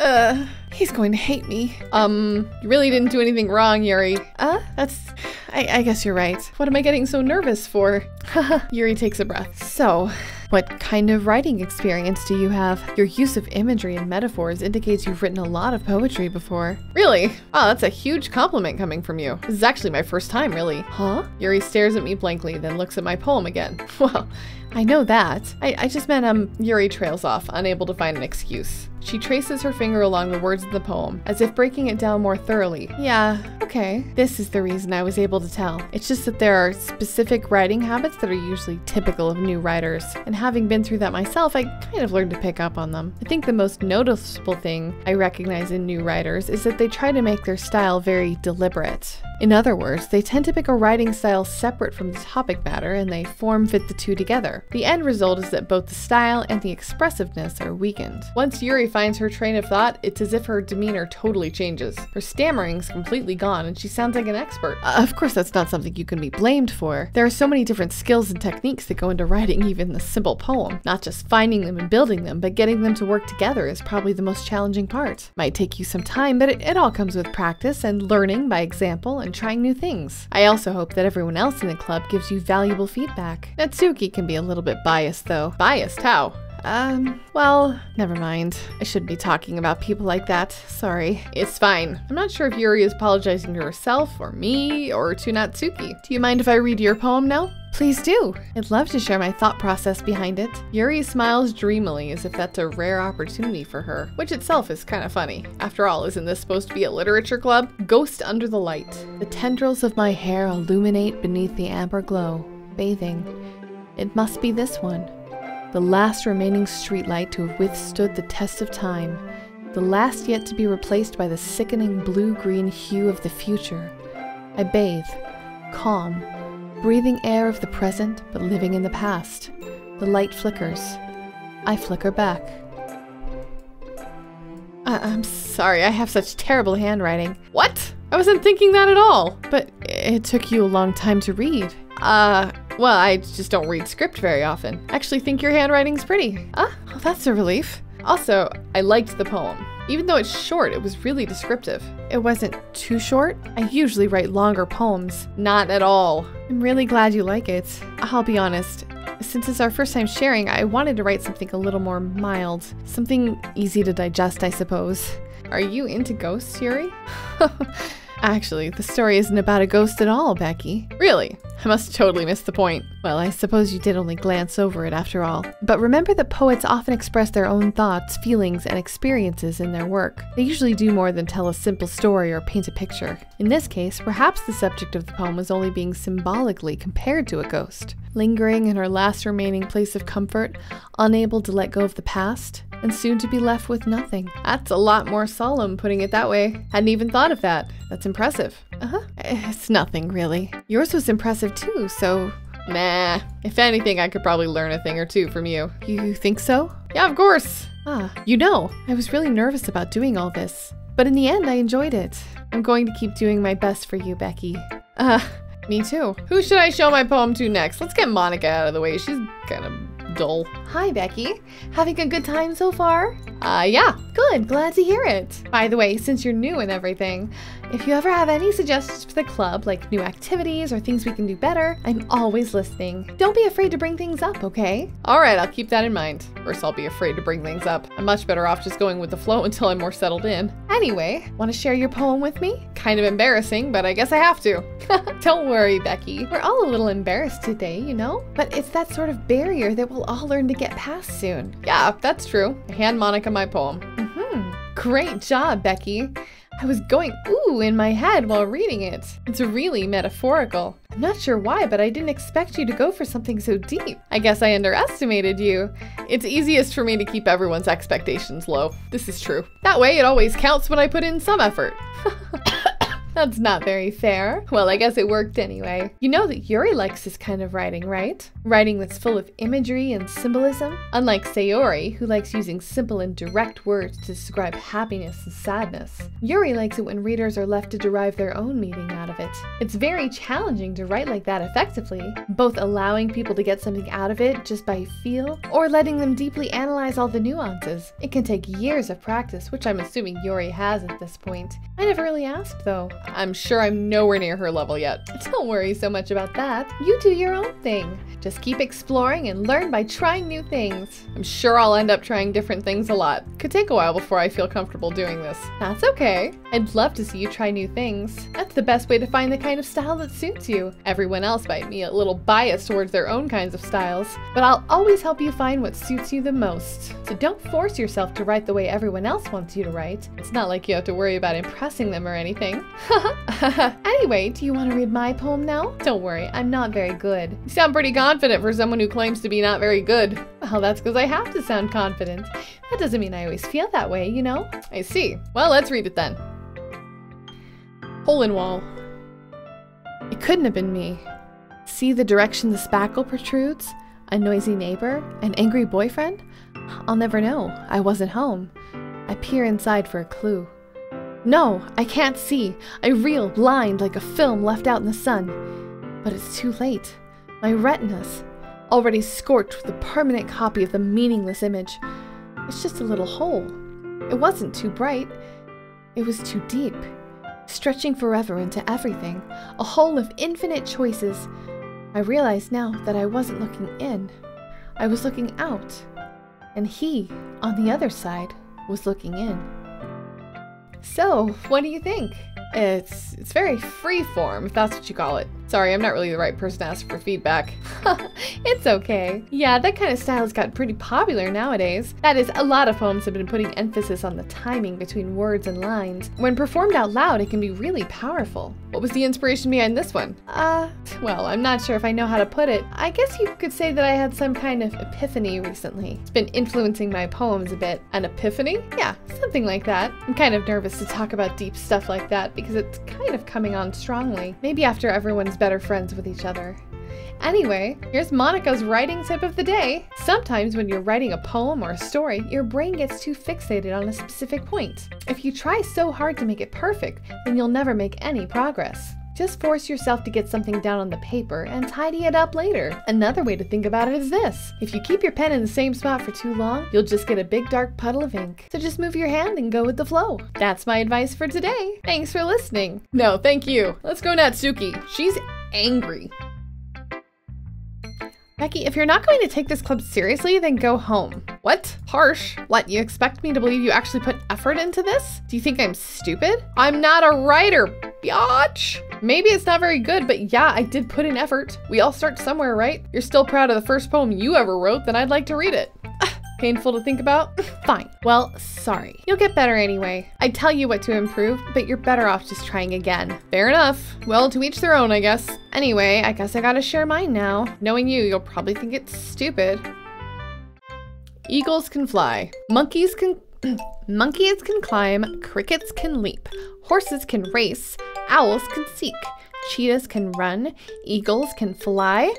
Uh, he's going to hate me. Um, you really didn't do anything wrong, Yuri. Uh, that's. I, I guess you're right. What am I getting so nervous for? Haha. Yuri takes a breath. So, what kind of writing experience do you have? Your use of imagery and metaphors indicates you've written a lot of poetry before. Really? Wow, that's a huge compliment coming from you. This is actually my first time, really. Huh? Yuri stares at me blankly, then looks at my poem again. Well, I know that. I, I just meant, um, Yuri trails off, unable to find an excuse. She traces her finger along the words of the poem, as if breaking it down more thoroughly. Yeah, okay. This is the reason I was able to tell. It's just that there are specific writing habits that are usually typical of new writers, and having been through that myself, I kind of learned to pick up on them. I think the most noticeable thing I recognize in new writers is that they try to make their style very deliberate. In other words, they tend to pick a writing style separate from the topic matter and they form fit the two together. The end result is that both the style and the expressiveness are weakened. Once Yuri finds her train of thought, it's as if her demeanor totally changes. Her stammering's completely gone and she sounds like an expert. Uh, of course, that's not something you can be blamed for. There are so many different skills and techniques that go into writing even the simple poem. Not just finding them and building them, but getting them to work together is probably the most challenging part. Might take you some time, but it, it all comes with practice and learning by example and trying new things. I also hope that everyone else in the club gives you valuable feedback. Natsuki can be a little bit biased though. Biased? How? Um, well, never mind. I shouldn't be talking about people like that. Sorry. It's fine. I'm not sure if Yuri is apologizing to herself or me or to Natsuki. Do you mind if I read your poem now? Please do. I'd love to share my thought process behind it. Yuri smiles dreamily as if that's a rare opportunity for her, which itself is kind of funny. After all, isn't this supposed to be a literature club? Ghost under the light. The tendrils of my hair illuminate beneath the amber glow, bathing. It must be this one. The last remaining streetlight to have withstood the test of time. The last yet to be replaced by the sickening blue green hue of the future. I bathe, calm, breathing air of the present but living in the past. The light flickers. I flicker back. I- I'm sorry, I have such terrible handwriting. What? I wasn't thinking that at all. But it took you a long time to read. Uh, well, I just don't read script very often. I actually think your handwriting's pretty. Ah, well, that's a relief. Also, I liked the poem. Even though it's short, it was really descriptive. It wasn't too short. I usually write longer poems. Not at all. I'm really glad you like it. I'll be honest. Since it's our first time sharing, I wanted to write something a little more mild. Something easy to digest, I suppose. Are you into ghosts, Yuri? Actually, the story isn't about a ghost at all, Becky. Really? I must totally miss the point. Well, I suppose you did only glance over it after all. But remember that poets often express their own thoughts, feelings, and experiences in their work. They usually do more than tell a simple story or paint a picture. In this case, perhaps the subject of the poem was only being symbolically compared to a ghost. Lingering in her last remaining place of comfort, unable to let go of the past, and soon to be left with nothing. That's a lot more solemn, putting it that way. Hadn't even thought of that. That's impressive. Uh huh. It's nothing, really. Yours was impressive too, so. Nah. If anything, I could probably learn a thing or two from you. You think so? Yeah, of course. Ah, you know, I was really nervous about doing all this. But in the end, I enjoyed it. I'm going to keep doing my best for you, Becky. Uh, me too. Who should I show my poem to next? Let's get Monika out of the way. She's kind of dull. Hi, Becky. Having a good time so far? Uh, yeah. Good, glad to hear it. By the way, since you're new and everything, if you ever have any suggestions for the club, like new activities or things we can do better, I'm always listening. Don't be afraid to bring things up, okay? Alright, I'll keep that in mind. First, I'll be afraid to bring things up. I'm much better off just going with the flow until I'm more settled in. Anyway, want to share your poem with me? Kind of embarrassing, but I guess I have to. Don't worry, Becky. We're all a little embarrassed today, you know? But it's that sort of barrier that we'll all learn to get past soon. Yeah, that's true. I hand Monika my poem. Mm-hmm. Great job, Becky. I was going ooh in my head while reading it. It's really metaphorical. I'm not sure why, but I didn't expect you to go for something so deep. I guess I underestimated you. It's easiest for me to keep everyone's expectations low. This is true. That way, it always counts when I put in some effort. That's not very fair. Well, I guess it worked anyway. You know that Yuri likes this kind of writing, right? Writing that's full of imagery and symbolism? Unlike Sayori, who likes using simple and direct words to describe happiness and sadness. Yuri likes it when readers are left to derive their own meaning out of it. It's very challenging to write like that effectively, both allowing people to get something out of it just by feel, or letting them deeply analyze all the nuances. It can take years of practice, which I'm assuming Yuri has at this point. I never really asked though. I'm sure I'm nowhere near her level yet. Don't worry so much about that. You do your own thing. Just keep exploring and learn by trying new things. I'm sure I'll end up trying different things a lot. Could take a while before I feel comfortable doing this. That's okay. I'd love to see you try new things. That's the best way to find the kind of style that suits you. Everyone else might be a little biased towards their own kinds of styles, but I'll always help you find what suits you the most. So don't force yourself to write the way everyone else wants you to write. It's not like you have to worry about impressing them or anything. anyway, do you want to read my poem now? Don't worry, I'm not very good. You sound pretty confident for someone who claims to be not very good. Well, that's because I have to sound confident. That doesn't mean I always feel that way, you know? I see. Well, let's read it then. Hole in wall. It couldn't have been me. See the direction the spackle protrudes? A noisy neighbor? An angry boyfriend? I'll never know. I wasn't home. I peer inside for a clue. No, I can't see. I reel blind like a film left out in the sun. But it's too late. My retinas, already scorched with a permanent copy of the meaningless image. It's just a little hole. It wasn't too bright. It was too deep, stretching forever into everything, a hole of infinite choices. I realize now that I wasn't looking in. I was looking out. And he, on the other side, was looking in. So, what do you think? It's it's very free form, if that's what you call it. Sorry, I'm not really the right person to ask for feedback. it's okay. Yeah, that kind of style has got pretty popular nowadays. That is, a lot of poems have been putting emphasis on the timing between words and lines. When performed out loud, it can be really powerful. What was the inspiration behind this one? Uh, well, I'm not sure if I know how to put it. I guess you could say that I had some kind of epiphany recently. It's been influencing my poems a bit. An epiphany? Yeah, something like that. I'm kind of nervous to talk about deep stuff like that because it's kind of coming on strongly. Maybe after everyone's better friends with each other. Anyway, here's Monika's writing tip of the day. Sometimes when you're writing a poem or a story, your brain gets too fixated on a specific point. If you try so hard to make it perfect, then you'll never make any progress. Just force yourself to get something down on the paper and tidy it up later. Another way to think about it is this. If you keep your pen in the same spot for too long, you'll just get a big dark puddle of ink. So just move your hand and go with the flow. That's my advice for today. Thanks for listening. No, thank you. Let's go Natsuki. She's angry. Becky, if you're not going to take this club seriously, then go home. What? Harsh. What, you expect me to believe you actually put effort into this? Do you think I'm stupid? I'm not a writer, biatch. Maybe it's not very good, but yeah, I did put in effort. We all start somewhere, right? You're still proud of the first poem you ever wrote, then I'd like to read it. Painful to think about? Fine. Well, sorry. You'll get better anyway. I tell you what to improve, but you're better off just trying again. Fair enough. Well, to each their own, I guess. Anyway, I guess I gotta share mine now. Knowing you, you'll probably think it's stupid. Eagles can fly. Monkeys can monkeys can climb, crickets can leap, horses can race, owls can seek, cheetahs can run, eagles can fly,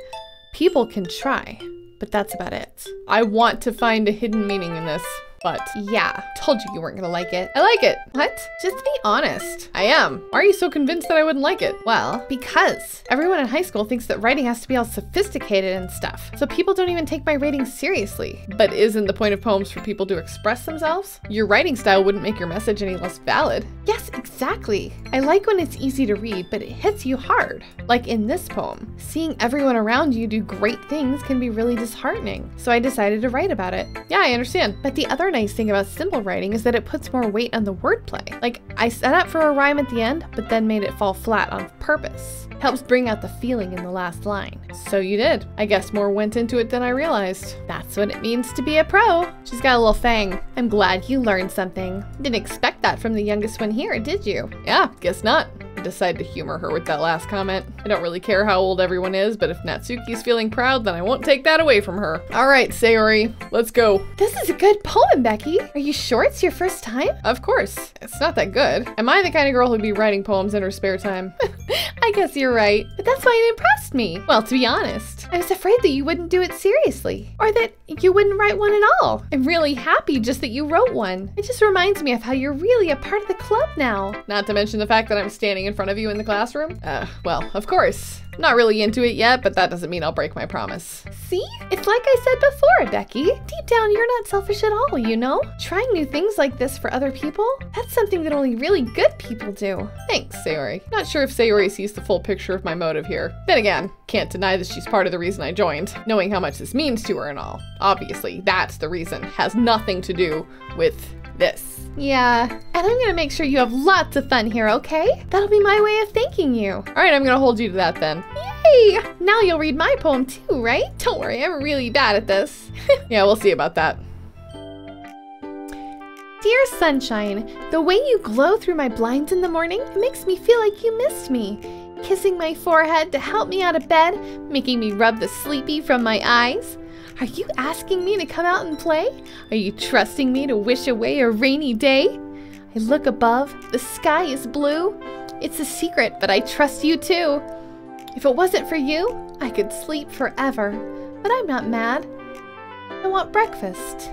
people can try but that's about it. I want to find a hidden meaning in this. But yeah, told you you weren't gonna like it. I like it. What? Just be honest. I am. Why are you so convinced that I wouldn't like it? Well, because everyone in high school thinks that writing has to be all sophisticated and stuff. So people don't even take my writing seriously. But isn't the point of poems for people to express themselves? Your writing style wouldn't make your message any less valid. Yes, exactly. I like when it's easy to read, but it hits you hard. Like in this poem, seeing everyone around you do great things can be really disheartening. So I decided to write about it. Yeah, I understand. But the other nice thing about simple writing is that it puts more weight on the wordplay. Like, I set up for a rhyme at the end, but then made it fall flat on purpose. Helps bring out the feeling in the last line. So you did. I guess more went into it than I realized. That's what it means to be a pro. She's got a little fang. I'm glad you learned something. Didn't expect that from the youngest one here, did you? Yeah, guess not decide to humor her with that last comment. I don't really care how old everyone is, but if Natsuki's feeling proud, then I won't take that away from her. All right, Sayori, let's go. This is a good poem, Becky. Are you sure it's your first time? Of course. It's not that good. Am I the kind of girl who'd be writing poems in her spare time? I guess you're right, but that's why it impressed me. Well, to be honest, I was afraid that you wouldn't do it seriously, or that you wouldn't write one at all. I'm really happy just that you wrote one. It just reminds me of how you're really a part of the club now. Not to mention the fact that I'm standing in front of you in the classroom? Uh, well, of course. Not really into it yet, but that doesn't mean I'll break my promise. See? It's like I said before, Becky. Deep down, you're not selfish at all, you know? Trying new things like this for other people, that's something that only really good people do. Thanks, Sayori. Not sure if Sayori sees the full picture of my motive here. Then again, can't deny that she's part of the reason I joined, knowing how much this means to her and all. Obviously, that's the reason. Has nothing to do with this. Yeah, and I'm gonna make sure you have lots of fun here, okay? That'll be my way of thanking you. All right, I'm gonna hold you to that then. Yay! Now you'll read my poem too, right? Don't worry, I'm really bad at this. yeah, we'll see about that. Dear Sunshine, the way you glow through my blinds in the morning makes me feel like you missed me. Kissing my forehead to help me out of bed, making me rub the sleepy from my eyes. Are you asking me to come out and play? Are you trusting me to wish away a rainy day? I look above, the sky is blue. It's a secret, but I trust you too. If it wasn't for you, I could sleep forever. But I'm not mad. I want breakfast.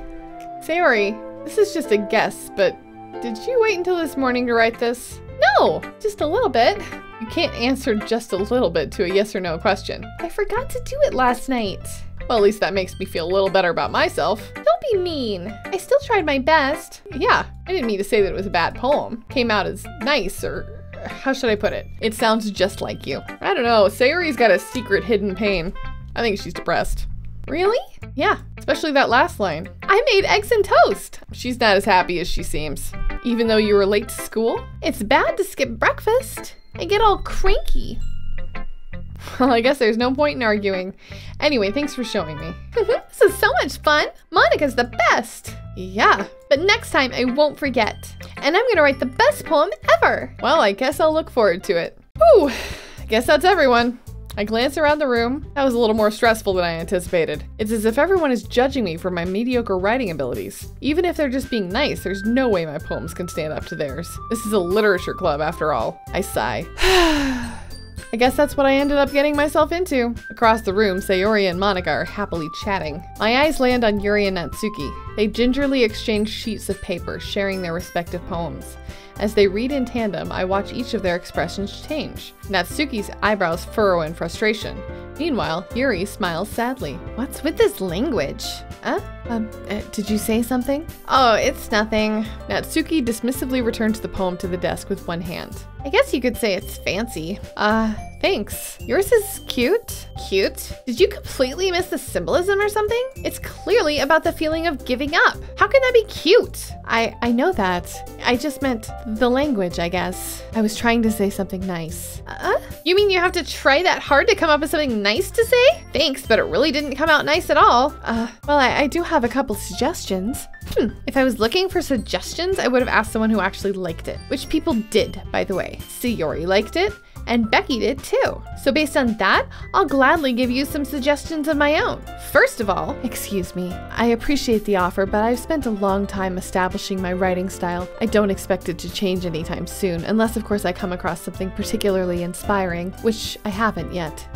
Sayori, this is just a guess, but did you wait until this morning to write this? No, just a little bit. You can't answer just a little bit to a yes or no question. I forgot to do it last night. Well, at least that makes me feel a little better about myself. Don't be mean. I still tried my best. Yeah, I didn't mean to say that it was a bad poem. Came out as nice, or how should I put it? It sounds just like you. I don't know, Sayori's got a secret hidden pain. I think she's depressed. Really? Yeah, especially that last line. I made eggs and toast. She's not as happy as she seems. Even though you were late to school? It's bad to skip breakfast. I get all cranky. Well, I guess there's no point in arguing. Anyway, thanks for showing me. this is so much fun. Monika's the best. Yeah. But next time I won't forget. And I'm gonna write the best poem ever. Well, I guess I'll look forward to it. I guess that's everyone. I glance around the room. That was a little more stressful than I anticipated. It's as if everyone is judging me for my mediocre writing abilities. Even if they're just being nice, there's no way my poems can stand up to theirs. This is a literature club after all. I sigh. I guess that's what I ended up getting myself into. Across the room, Sayori and Monika are happily chatting. My eyes land on Yuri and Natsuki. They gingerly exchange sheets of paper, sharing their respective poems. As they read in tandem, I watch each of their expressions change. Natsuki's eyebrows furrow in frustration. Meanwhile, Yuri smiles sadly. What's with this language? Huh? Um, uh, did you say something? Oh, it's nothing. Natsuki dismissively returns the poem to the desk with one hand. I guess you could say it's fancy. Uh, thanks. Yours is cute. Cute? Did you completely miss the symbolism or something? It's clearly about the feeling of giving up. How can that be cute? I, I know that. I just meant the language, I guess. I was trying to say something nice. Uh? You mean you have to try that hard to come up with something nice to say? Thanks, but it really didn't come out nice at all. Uh, well, I, I do have a couple suggestions. Hmm. If I was looking for suggestions, I would have asked someone who actually liked it, which people did, by the way. Sayori liked it, and Becky did too. So based on that, I'll gladly give you some suggestions of my own. First of all, excuse me, I appreciate the offer, but I've spent a long time establishing my writing style. I don't expect it to change anytime soon, unless of course I come across something particularly inspiring, which I haven't yet.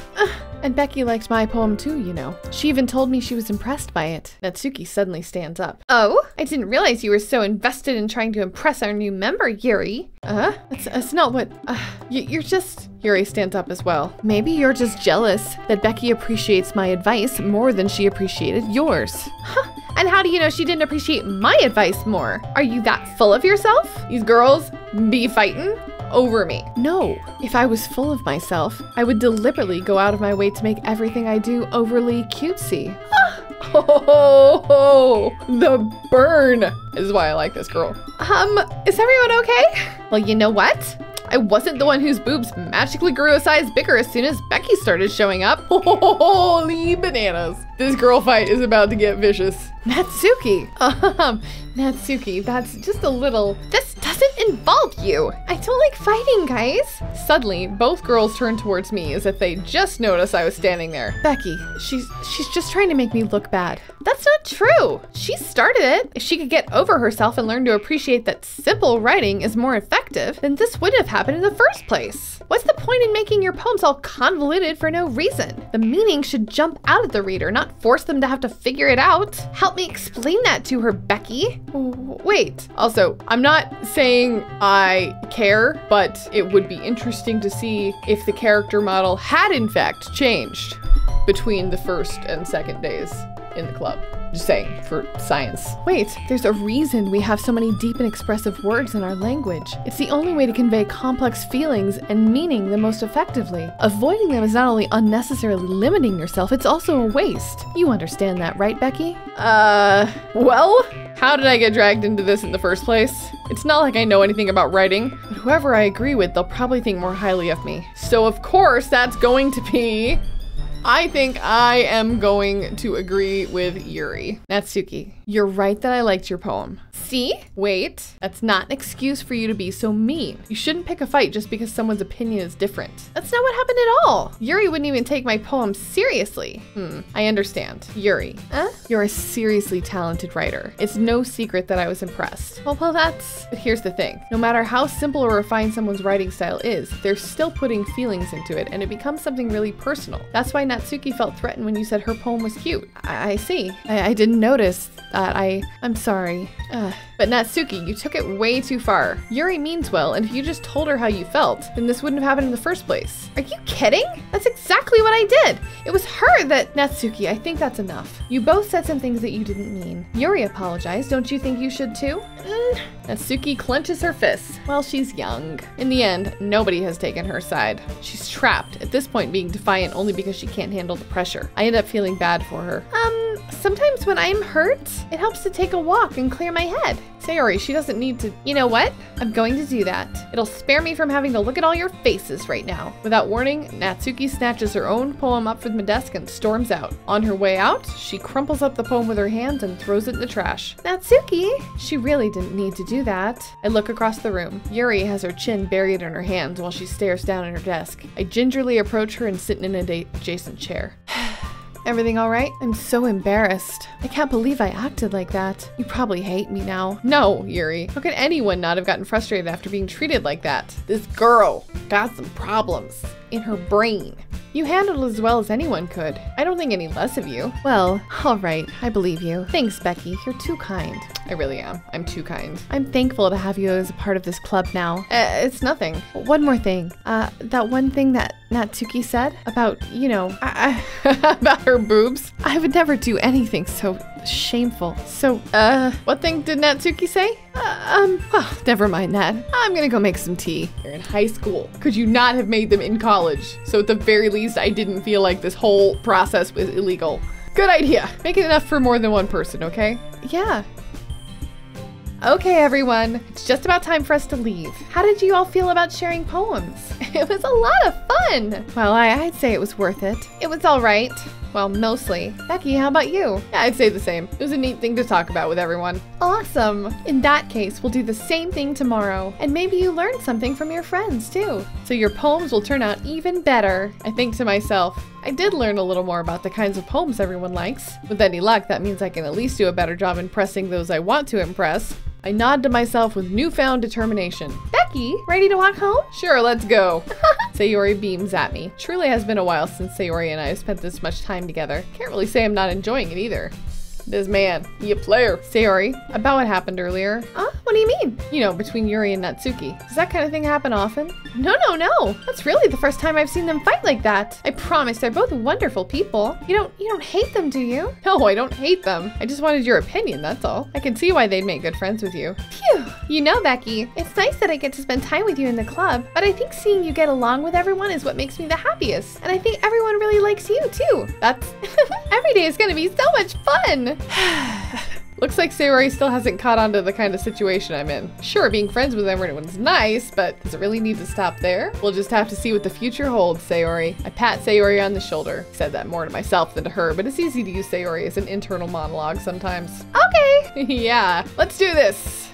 And Becky liked my poem too, you know. She even told me she was impressed by it. Natsuki suddenly stands up. Oh? I didn't realize you were so invested in trying to impress our new member, Yuri. Uh? That's, that's not what. Uh, you're just. Yuri stands up as well. Maybe you're just jealous that Becky appreciates my advice more than she appreciated yours. Huh. And how do you know she didn't appreciate my advice more? Are you that full of yourself? These girls be fighting? over me. No, if I was full of myself, I would deliberately go out of my way to make everything I do overly cutesy. Oh, the burn is why I like this girl. Um, is everyone okay? Well, you know what? I wasn't the one whose boobs magically grew a size bigger as soon as Becky started showing up. Holy bananas. This girl fight is about to get vicious. Natsuki. Um, Natsuki, that's just a little. This doesn't involve you. I don't like fighting, guys. Suddenly, both girls turn towards me as if they just noticed I was standing there. Becky, she's she's just trying to make me look bad. That's not true. She started it. If she could get over herself and learn to appreciate that simple writing is more effective, then this wouldn't have happened in the first place. What's the point in making your poems all convoluted for no reason? The meaning should jump out at the reader, not force them to have to figure it out. Help me explain that to her, Becky. Wait. Also, I'm not saying I care, but it would be interesting to see if the character model had in fact changed between the first and second days in the club. Just saying, for science. Wait, there's a reason we have so many deep and expressive words in our language. It's the only way to convey complex feelings and meaning the most effectively. Avoiding them is not only unnecessarily limiting yourself, it's also a waste. You understand that, right, Becky? Uh, well, how did I get dragged into this in the first place? It's not like I know anything about writing, but whoever I agree with, they'll probably think more highly of me. So of course, that's going to be I think I am going to agree with Yuri. Natsuki, you're right that I liked your poem. See? Wait, that's not an excuse for you to be so mean. You shouldn't pick a fight just because someone's opinion is different. That's not what happened at all. Yuri wouldn't even take my poem seriously. Hmm, I understand. Yuri, huh? You're a seriously talented writer. It's no secret that I was impressed. Well, well, that's. But here's the thing no matter how simple or refined someone's writing style is, they're still putting feelings into it and it becomes something really personal. That's why Natsuki felt threatened when you said her poem was cute. I, I see. I, I didn't notice that. I. I'm sorry. Uh, but Natsuki, you took it way too far. Yuri means well, and if you just told her how you felt, then this wouldn't have happened in the first place. Are you kidding? That's exactly what I did. It was her that. Natsuki, I think that's enough. You both said some things that you didn't mean. Yuri apologized. Don't you think you should too? Mm. Natsuki clenches her fists. Well, she's young. In the end, nobody has taken her side. She's trapped, at this point being defiant only because she can't handle the pressure. I end up feeling bad for her. Um, sometimes when I'm hurt, it helps to take a walk and clear my head. Sayori, she doesn't need to. You know what? I'm going to do that. It'll spare me from having to look at all your faces right now. Without warning, Natsuki snatches her own poem up from the desk and storms out. On her way out, she crumples up the poem with her hands and throws it in the trash. Natsuki! She really didn't need to do that. I look across the room. Yuri has her chin buried in her hands while she stares down at her desk. I gingerly approach her and sit in an adjacent chair. Everything all right? I'm so embarrassed. I can't believe I acted like that. You probably hate me now. No, Yuri. How could anyone not have gotten frustrated after being treated like that? This girl got some problems in her brain. You handled as well as anyone could. I don't think any less of you. Well, all right, I believe you. Thanks, Becky. You're too kind. I really am. I'm too kind. I'm thankful to have you as a part of this club now. Uh, it's nothing. One more thing. Uh, that one thing that Natsuki said about, you know, I, I, about her boobs. I would never do anything so shameful. So, Uh, what thing did Natsuki say? uh, um, well, never mind that. I'm gonna go make some tea. You're in high school. Could you not have made them in college? So at the very least, I didn't feel like this whole process was illegal. Good idea. Make it enough for more than one person, okay? Yeah. Okay, everyone, it's just about time for us to leave. How did you all feel about sharing poems? It was a lot of fun. Well, I, I'd say it was worth it. It was all right. Well, mostly. Becky, how about you? Yeah, I'd say the same. It was a neat thing to talk about with everyone. Awesome. In that case, we'll do the same thing tomorrow. And maybe you learned something from your friends, too. So your poems will turn out even better. I think to myself, I did learn a little more about the kinds of poems everyone likes. With any luck, that means I can at least do a better job impressing those I want to impress. I nod to myself with newfound determination. Becky, ready to walk home? Sure, let's go. Sayori beams at me. Truly has been a while since Sayori and I have spent this much time together. Can't really say I'm not enjoying it either. This man, he a player. Sayori, about what happened earlier. Huh? What do you mean? You know, between Yuri and Natsuki. Does that kind of thing happen often? No, no, no. That's really the first time I've seen them fight like that. I promise they're both wonderful people. You don't you don't hate them, do you? No, I don't hate them. I just wanted your opinion, that's all. I can see why they'd make good friends with you. Phew. You know, Becky, it's nice that I get to spend time with you in the club, but I think seeing you get along with everyone is what makes me the happiest. And I think everyone really likes you too. That's Every day is gonna be so much fun. Looks like Sayori still hasn't caught on to the kind of situation I'm in. Sure, being friends with everyone's nice, but does it really need to stop there? We'll just have to see what the future holds, Sayori. I pat Sayori on the shoulder. Said that more to myself than to her, but it's easy to use Sayori as an internal monologue sometimes. Okay. yeah, let's do this.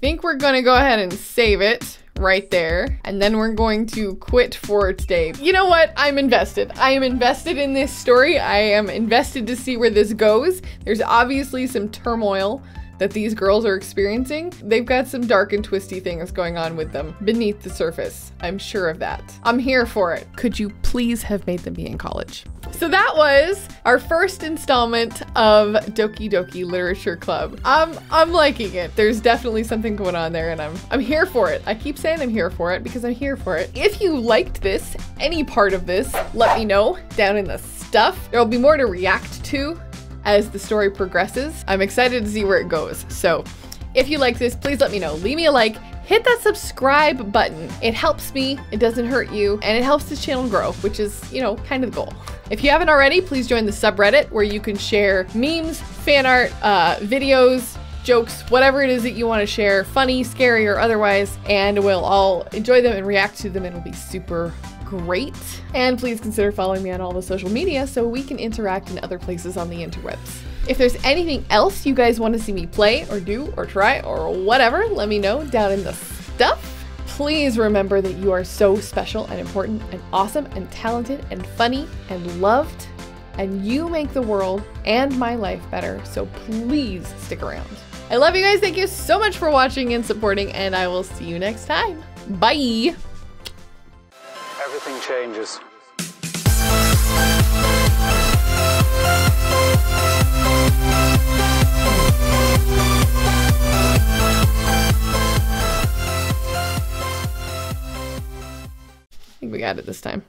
Think we're gonna go ahead and save it right there, and then we're going to quit for today. You know what? I'm invested. I am invested in this story. I am invested to see where this goes. There's obviously some turmoil that these girls are experiencing. They've got some dark and twisty things going on with them beneath the surface. I'm sure of that. I'm here for it. Could you please have made them be in college? So that was our first installment of Doki Doki Literature Club. I'm I'm liking it. There's definitely something going on there and I'm I'm here for it. I keep saying I'm here for it because I'm here for it. If you liked this, any part of this, let me know down in the stuff. There'll be more to react to as the story progresses. I'm excited to see where it goes. So, if you like this, please let me know. Leave me a like, hit that subscribe button. It helps me, it doesn't hurt you, and it helps this channel grow, which is, you know, kind of the goal. If you haven't already, please join the subreddit where you can share memes, fan art, uh, videos, jokes, whatever it is that you want to share, funny, scary, or otherwise, and we'll all enjoy them and react to them. It'll be super great. And please consider following me on all the social media so we can interact in other places on the interwebs. If there's anything else you guys want to see me play or do or try or whatever, let me know down in the stuff. Please remember that you are so special and important and awesome and talented and funny and loved. And you make the world and my life better. So please stick around. I love you guys. Thank you so much for watching and supporting, and I will see you next time. Bye. Everything changes. Think we got it this time.